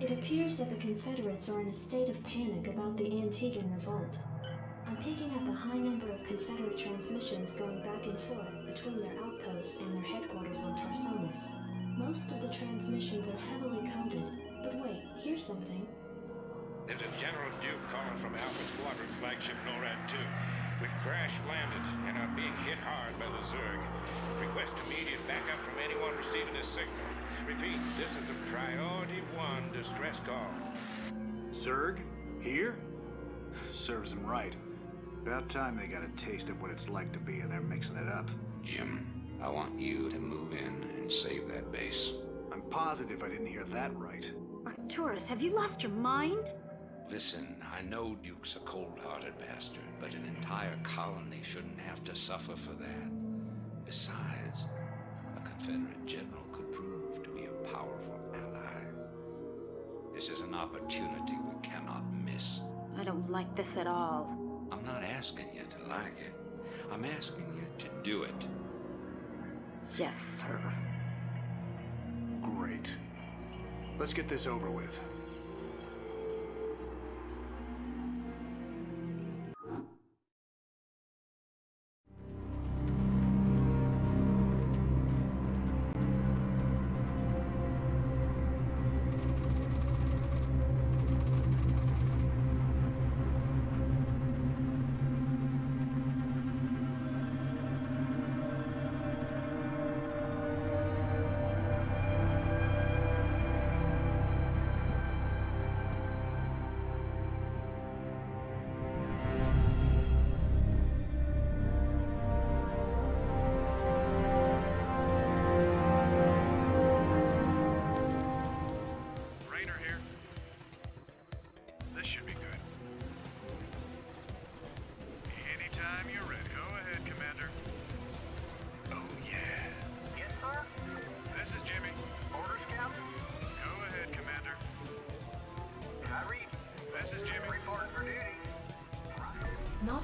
It appears that the Confederates are in a state of panic about the Antiguan revolt. I'm picking up a high number of Confederate transmissions going back and forth between their outposts and their headquarters on Tarsonis. Most of the transmissions are heavily coded, but wait, here's something. There's a General Duke calling from Alpha Squadron flagship NORAD 2. We've crash landed and are being hit hard by the Zerg. Request immediate backup from anyone receiving this signal. Repeat, this is a priority one distress call. Zerg? Here? Serves them right. About time they got a taste of what it's like to be and they're mixing it up. Jim, I want you to move in and save that base. I'm positive I didn't hear that right. Arcturus, have you lost your mind? Listen, I know Duke's a cold-hearted bastard, but an entire colony shouldn't have to suffer for that. Besides, a Confederate general This is an opportunity we cannot miss. I don't like this at all. I'm not asking you to like it. I'm asking you to do it. Yes, sir. Great. Let's get this over with.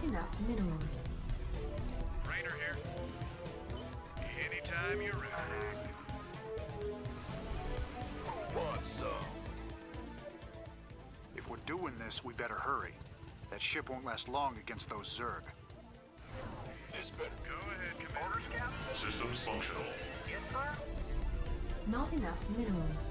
Enough minerals. Raynor here. Anytime you're ready. What's up? If we're doing this, we better hurry. That ship won't last long against those Zerg. This better Go ahead, Commander. Orders, Captain? Systems functional. Yes, sir? Not enough minerals.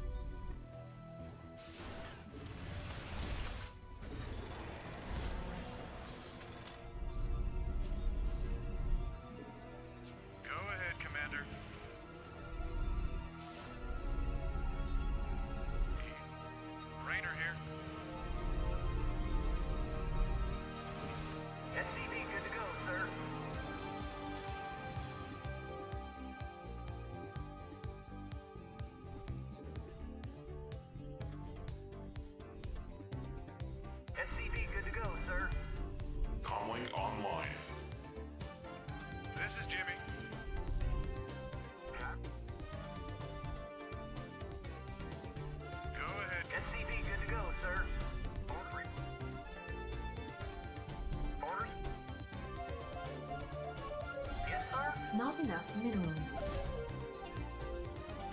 Minerals.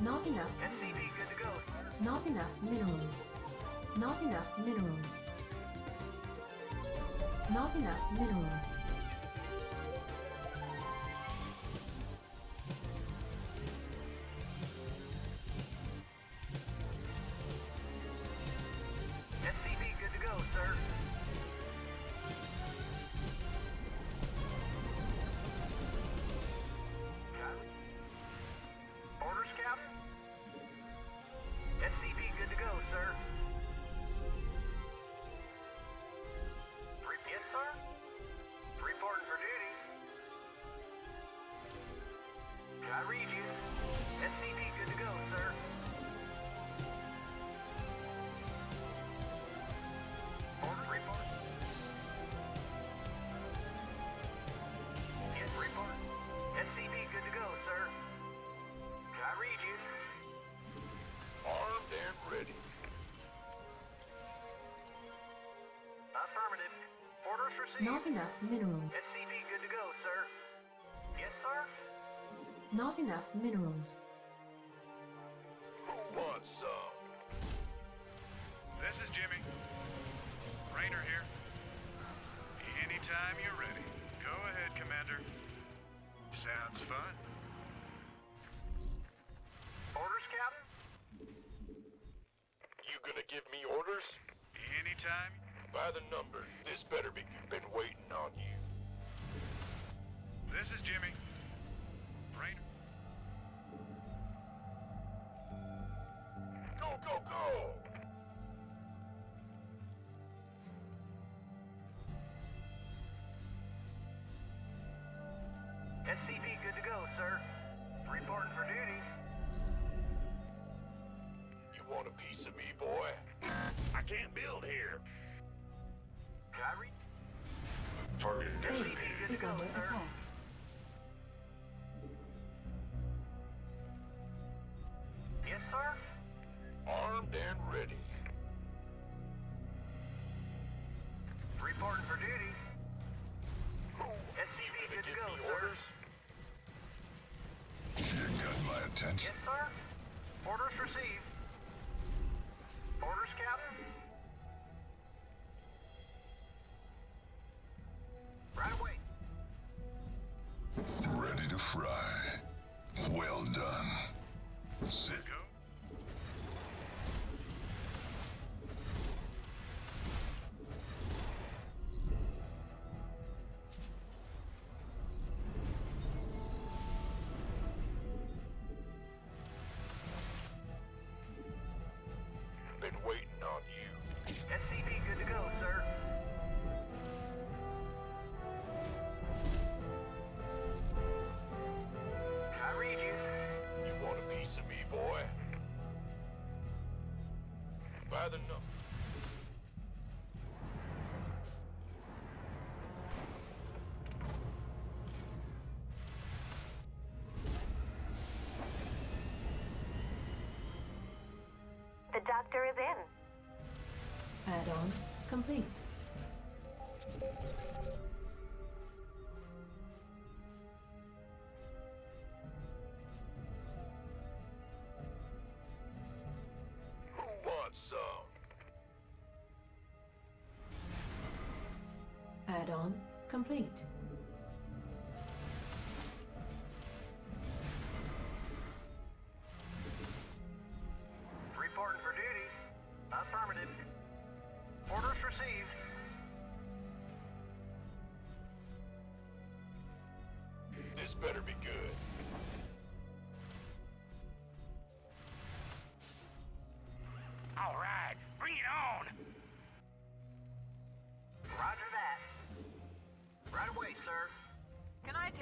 Not enough. SCV good to go. Not enough minerals. Not enough minerals. Not enough minerals. Not enough minerals. SCV good to go, sir. Yes, sir? Not enough minerals. Who wants some? This is Jimmy. Raynor here. Anytime you're ready. Go ahead, Commander. Sounds fun. Orders, Captain? You gonna give me orders? Anytime. By the numbers, this better be been SCV good to go, sir. Reporting for duty. You want a piece of me, boy? I can't build here. Can I read? Target Base designated. is under attack. Well done. By the Add-on complete.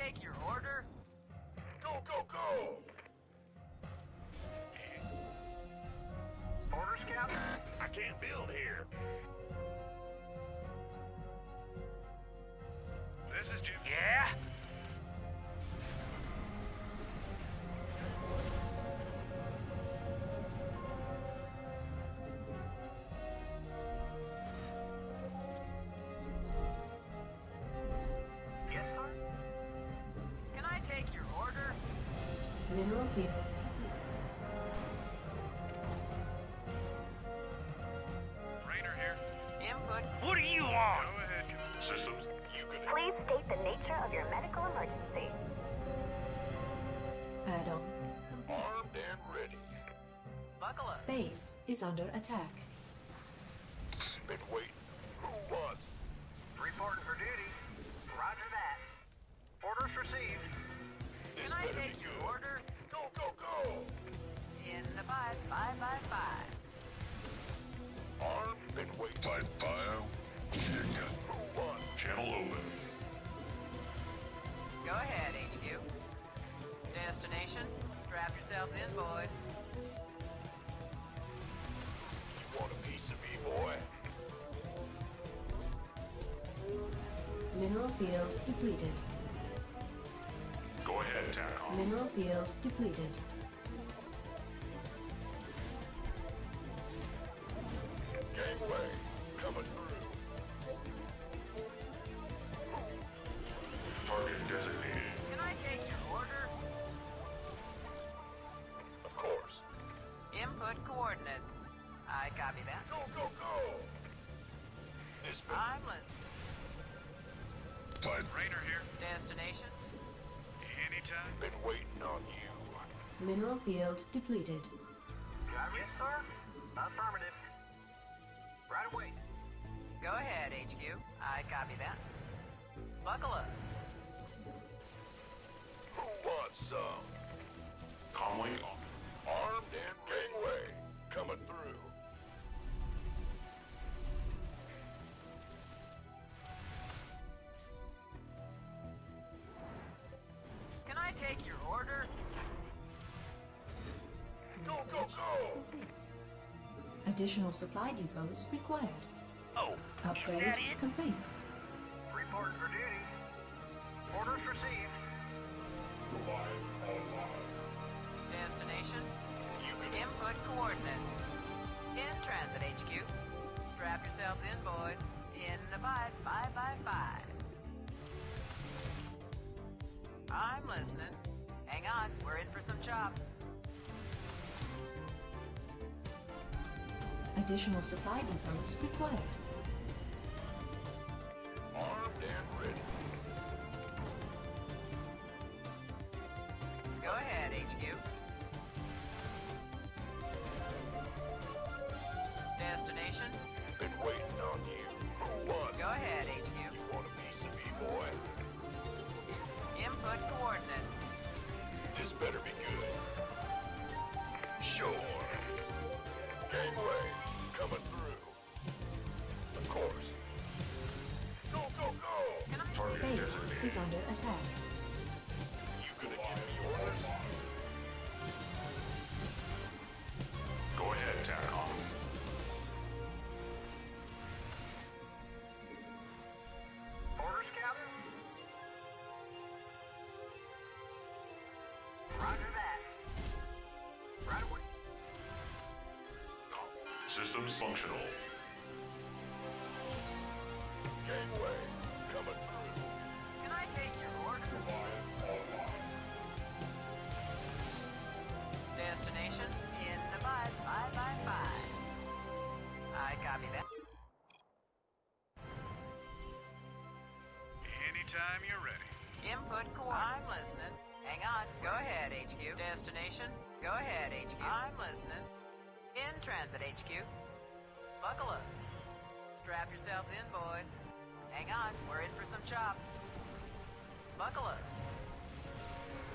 Take your order? Go, go, go! Orders, Captain? I can't build here. This is Jimmy. Mineral field. Raynor here. Input. What do you Go ahead, Systems. You gonna Please state the nature of your medical emergency. Add-on complete. armed and ready. Buckle up. Base is under attack. Five, five by five. Armed, been waiting. Fight fire. Who wants? channel open. Go ahead, HQ. Destination? Strap yourselves in, boys. You want a piece of me, boy? Mineral field depleted. Go ahead, TACOM. Mineral field depleted. Been waiting on you. Mineral field depleted. Yes, sir. Affirmative. Right away. Go ahead, HQ. I copy that. Buckle up. Who wants some? Additional supply depots required. Oh, Upgrade that it? complete. Reporting for duty. Orders received. Destination? Input coordinates. In transit, HQ. Strap yourselves in, boys. In the five, five by five. I'm listening. Hang on, we're in for some chop. Additional supply depots required. Armed and ready. Go ahead, HQ. Destination? Been waiting on you. Who wants? Go ahead, HQ. You want a piece of me, boy? Input coordinates. This better be good. Sure. Gangway. Under attack. You gonna give me orders? go ahead, TACOM. Orders, Captain? Roger that. Right away. Systems functional. Copy that. Anytime you're ready. Input core. I'm listening. Hang on. Go ahead, HQ. Destination? Go ahead, HQ. I'm listening. In transit, HQ. Buckle up. Strap yourselves in, boys. Hang on. We're in for some chop. Buckle up.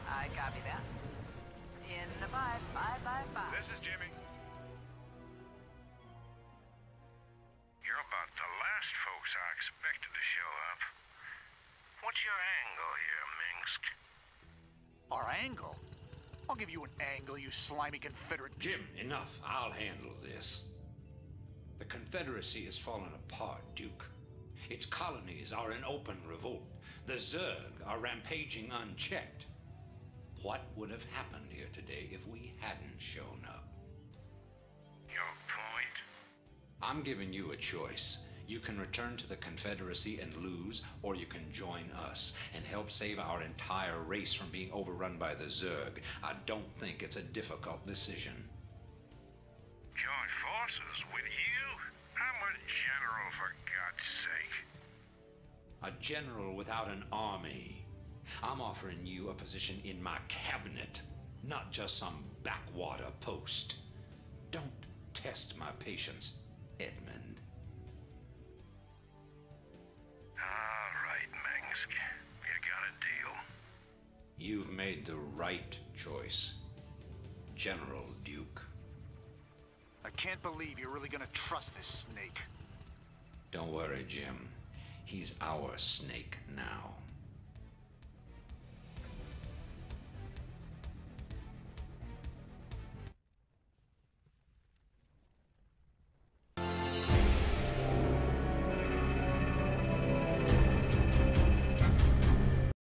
I copy that. In the five, five by five. This is Jimmy. Angle? I'll give you an angle, you slimy Confederate. Jim, enough. I'll handle this. The Confederacy has fallen apart, Duke. Its colonies are in open revolt. The Zerg are rampaging unchecked. What would have happened here today if we hadn't shown up? Your point? I'm giving you a choice. You can return to the Confederacy and lose, or you can join us and help save our entire race from being overrun by the Zerg. I don't think it's a difficult decision. Join forces with you? I'm a general, for God's sake. A general without an army. I'm offering you a position in my cabinet, not just some backwater post. Don't test my patience, Edmund. Right, Mengsk. You got a deal. You've made the right choice, General Duke. I can't believe you're really gonna trust this snake. Don't worry, Jim. He's our snake now.